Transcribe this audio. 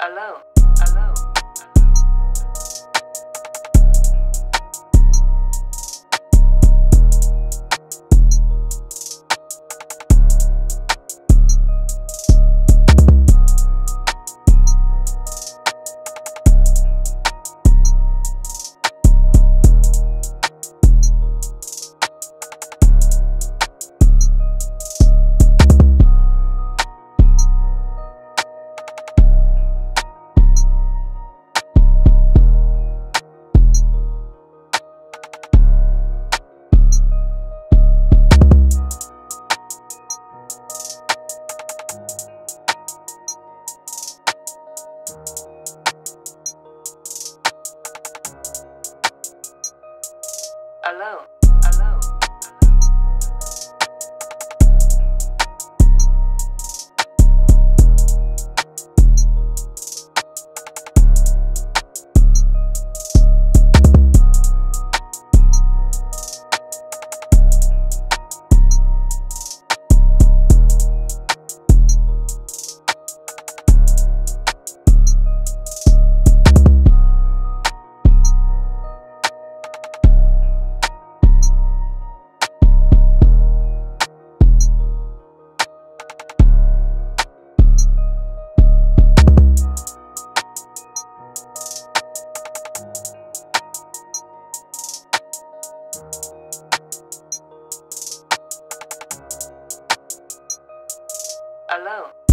Hello. Hello. Hello.